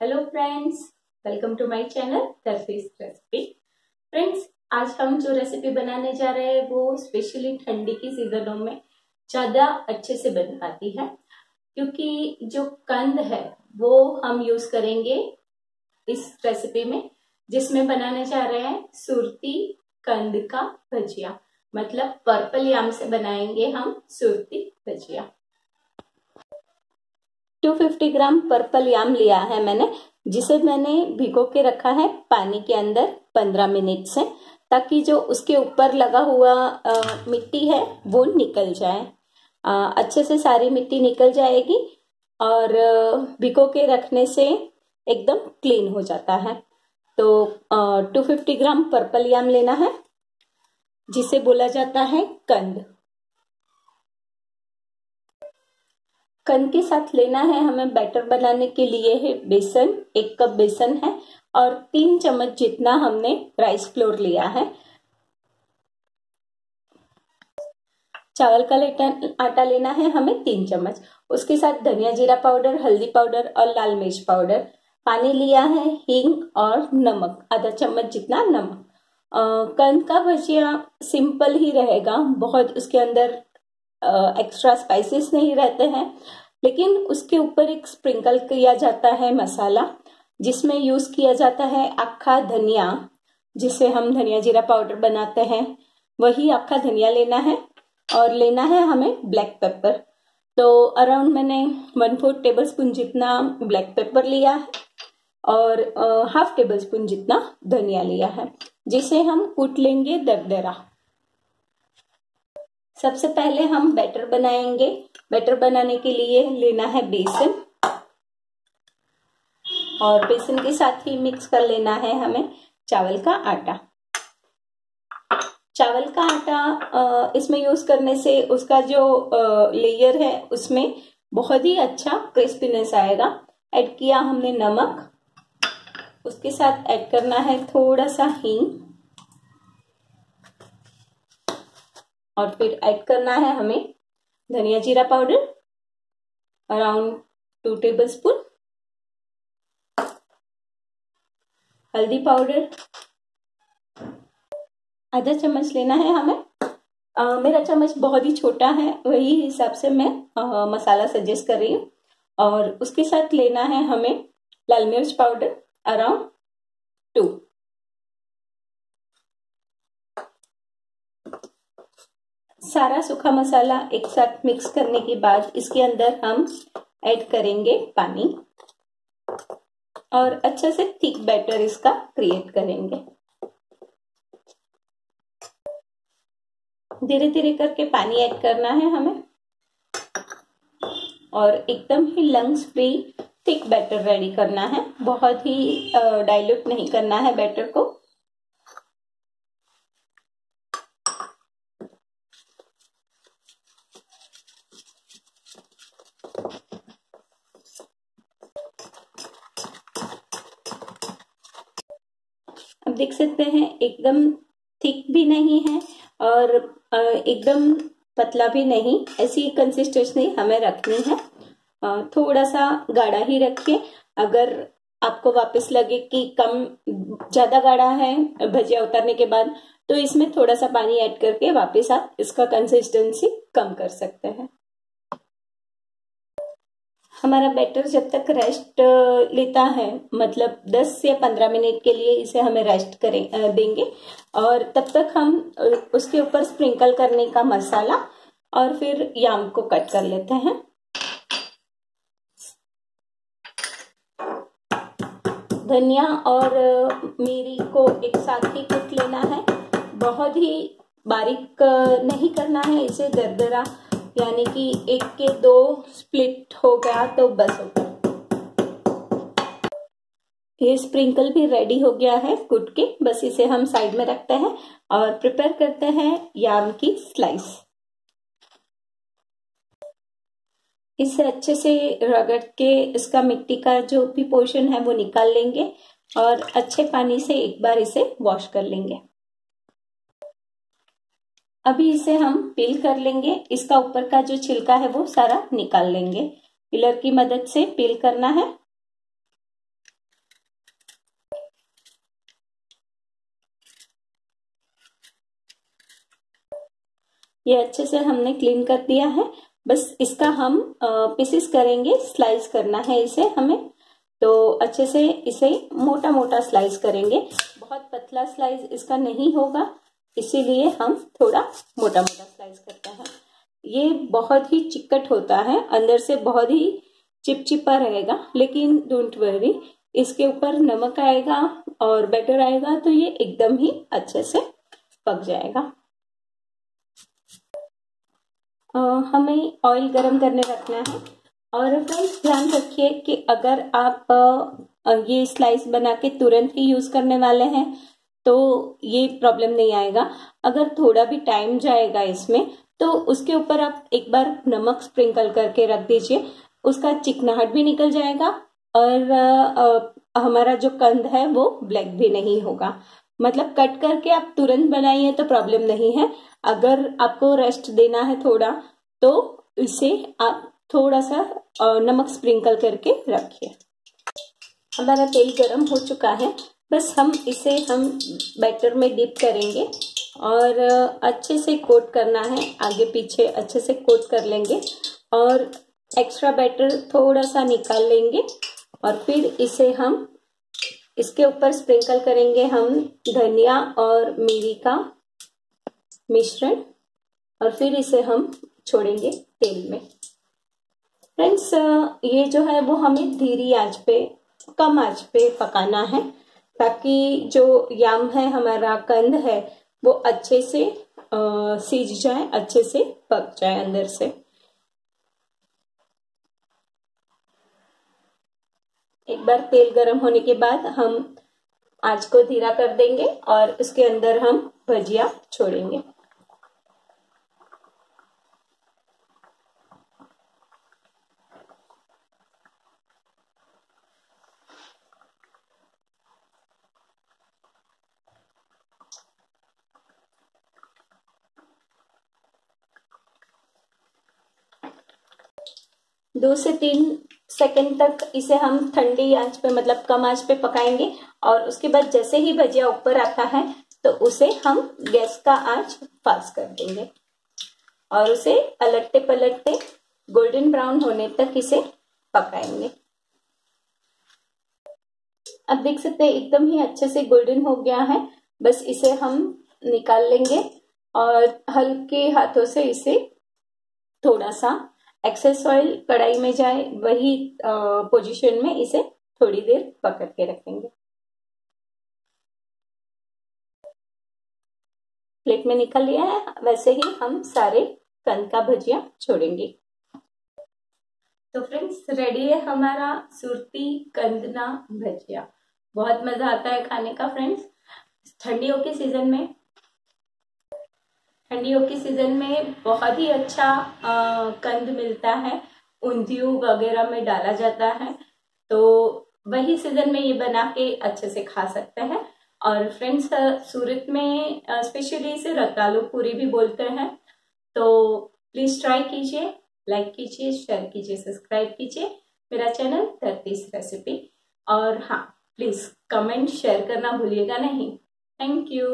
Hello friends welcome to my channel दरफीस recipe friends आज हम जो रेसिपी बनाने जा रहे हैं, वो स्पेशली ठंडी की सीजनों में ज़्यादा अच्छे से बन पाती है, क्योंकि जो कंद है, वो हम यूज़ करेंगे इस रेसिपी में, जिसमें बनाने जा रहे हैं सुरती कंद का भजिया। मतलब पर्पल याम से बनाएँगे हम सुरती भजिया। 250 ग्राम पर्पल याम लिया है मैंने जिसे मैंने भिगो के रखा है पानी के अंदर 15 मिनट से ताकि जो उसके ऊपर लगा हुआ आ, मिट्टी है वो निकल जाए। आ, अच्छे से सारी मिट्टी निकल जाएगी और भिगो के रखने से एकदम क्लीन हो जाता है। तो two fifty gram purple yam लेना है जिसे बोला जाता है कंद। कंद के साथ लेना है हमें बैटर बनाने के लिए है बेसन, एक कप बेसन है और तीन चम्मच जितना हमने राइस फ्लोर लिया है। चावल का लेटा आटा लेना है हमें तीन चम्मच। उसके साथ धनिया जीरा पाउडर, हल्दी पाउडर और लाल मिर्च पाउडर। पानी लिया है हींग और नमक, आधा चम्मच जितना नमक। कंद का भजिया सिंपल ही रहेगा। बहुत उसके अंदर एक्स्ट्रा स्पाइसेस नहीं रहते हैं, लेकिन उसके ऊपर एक स्प्रिंकल किया जाता है मसाला, जिसमें यूज़ किया जाता है अक्खा धनिया, जिसे हम धनिया जीरा पाउडर बनाते हैं। वही अक्खा धनिया लेना है, और लेना है हमें ब्लैक पेपर तो अराउंड मैंने वन फोर्थ टेबल स्पून जितना ब्लैक पेपर लिया है, और हाफ़ टेबल स्पून जितना धनिया लिया है, जिसे हम कूट लेंगे दरदरा। सबसे पहले हम बैटर बनाएँगे। बैटर बनाने के लिए लेना है बेसन। और बेसन के साथ ही मिक्स कर लेना है हमें चावल का आटा। चावल का आटा इसमें यूज़ करने से उसका जो लेयर है, उसमें बहुत ही अच्छा क्रिस्पीनेस आएगा। ऐड किया हमने नमक। उसके साथ ऐड करना है थोड़ा सा हींग। और फिर ऐड करना है हमें धनिया जीरा powder around two tablespoon हल्दी पाउडर आधा चम्मच लेना है हमें। आ, मेरा चम्मच बहुत ही छोटा है वही हिसाब से मैं आ, मसाला सजेस्ट कर रही हूँ। और उसके साथ लेना है हमें लाल मिर्च पाउडर अराउंड टू सारा सूखा मसाला एक साथ मिक्स करने के बाद इसके अंदर हम ऐड करेंगे पानी। और अच्छे से थिक बैटर इसका क्रिएट करेंगे। धीरे धीरे करके पानी ऐड करना है हमें। और एकदम ही lumps free thick batter ready करना है। बहुत ही डाइल्यूट नहीं करना है बैटर को। देख सकते हैं, एकदम थिक भी नहीं है और एकदम पतला भी नहीं। ऐसी कंसिस्टेंसी हमें रखनी है। थोड़ा सा गाढ़ा ही रखिए। अगर आपको वापस लगे कि कम ज़्यादा गाढ़ा है, भजिया उतारने के बाद तो इसमें थोड़ा सा पानी ऐड करके वापस आप इसका कंसिस्टेंसी कम कर सकते हैं। हमारा बैटर जब तक रेस्ट लेता है मतलब 10 या 15 मिनट के लिए इसे हमें रेस्ट करें देंगे। और तब तक हम उसके ऊपर स्प्रिंकल करने का मसाला और फिर याम को कट कर लेते हैं। धनिया और मिरी को एक साथ ही कुट लेना है। बहुत ही बारीक नहीं करना है, इसे दरदरा यानी कि एक के दो स्प्लिट हो गया तो बस हो गया। ये स्प्रिंकल भी रेडी हो गया है कुट के। बस इसे हम साइड में रखते हैं और प्रिपेयर करते हैं याम की स्लाइस इसे अच्छे से रगड़ के इसका मिट्टी का जो भी पोर्शन है वो निकाल लेंगे और अच्छे पानी से एक बार इसे वॉश कर लेंगे। अभी इसे हम पिल कर लेंगे। इसका ऊपर का जो छिलका है वो सारा निकाल लेंगे। पिलर की मदद से पिल करना है। ये अच्छे से हमने क्लीन कर दिया है। बस इसका हम पीसेस करेंगे। स्लाइस करना है इसे हमें। तो अच्छे से इसे मोटा मोटा स्लाइस करेंगे। बहुत पतला स्लाइस इसका नहीं होगा। इसीलिए हम थोड़ा मोटा मोटा स्लाइस करते हैं। ये बहुत ही चिकट होता है अंदर से बहुत ही चिपचिपा रहेगा लेकिन डोंट वरी इसके ऊपर नमक आएगा और बैटर आएगा तो ये एकदम ही अच्छे से पक जाएगा। आ, हमें ऑयल गरम करने रखना है। और फ्रेंड्स ध्यान रखिए कि अगर आप ये स्लाइस बना के तुरंत ही यूज़ करने वाले हैं तो ये प्रॉब्लम नहीं आएगा। अगर थोड़ा भी टाइम जाएगा इसमें तो उसके ऊपर आप एक बार नमक स्प्रिंकल करके रख दीजिए। उसका चिकनाहट भी निकल जाएगा और आ, आ, हमारा जो कंद है वो ब्लैक भी नहीं होगा। मतलब कट करके आप तुरंत बनाइए तो प्रॉब्लम नहीं है। अगर आपको रेस्ट देना है थोड़ा तो इसे आप थोड़ा सा नमक स्प्रिंकल करके रखिए। हमारा तेल गरम हो चुका है। बस हम इसे हम बैटर में डिप करेंगे और अच्छे से कोट करना है, आगे पीछे अच्छे से कोट कर लेंगे और एक्स्ट्रा बैटर थोड़ा सा निकाल लेंगे और फिर इसे हम, इसके ऊपर स्प्रिंकल करेंगे हम धनिया और मिरी का मिश्रण और फिर इसे हम छोड़ेंगे तेल में। फ्रेंड्स ये जो है वो हमें धीरी आँच पे, कम आँच पे पकाना है। ताकि जो यम है, हमारा कंद है, वो अच्छे से सीज जाए, अच्छे से पक जाए अंदर से। एक बार तेल गर्म होने के बाद हम आज को धीरा कर देंगे और उसके अंदर हम भजिया छोड़ेंगे। दो से तीन सेकंड तक इसे हम ठंडी आँच पे मतलब कम आँच पे पकाएँगे। और उसके बाद जैसे ही भजिया ऊपर आता है तो उसे हम गैस का आँच फास्ट कर देंगे। और उसे पलटते पलटते गोल्डन ब्राउन होने तक इसे पकाएँगे। अब देख सकते हैं, एकदम ही अच्छे से गोल्डन हो गया है। बस इसे हम निकाल लेंगे और हल्के हाथों से इसे थोड़ा सा एक्सेस ऑयल कढ़ाई में जाए, वही पोजीशन में इसे थोड़ी देर पकड़ के रखेंगे। प्लेट में निकल लिया है, वैसे ही हम सारे कंद का भजिया छोड़ेंगे। तो फ्रेंड्स रेडी है हमारा सुरती कंदना भजिया। बहुत मज़ा आता है खाने का फ्रेंड्स ठंडियों के सीज़न में ठंडियों के सीज़न में बहुत ही अच्छा आ, कंद मिलता है। ऊंधियू वगैरह में डाला जाता है। तो वही सीज़न में ये बना के अच्छे से खा सकते हैं। और फ्रेंड्स सूरत में स्पेशली इसे रतालू पूरी भी बोलते हैं। तो प्लीज़ ट्राई कीजिए लाइक कीजिए शेयर कीजिए सब्सक्राइब कीजिए मेरा चैनल धरतीस रेसिपी। और हाँ प्लीज़ कमेंट शेयर करना भूलिएगा नहीं। Thank you.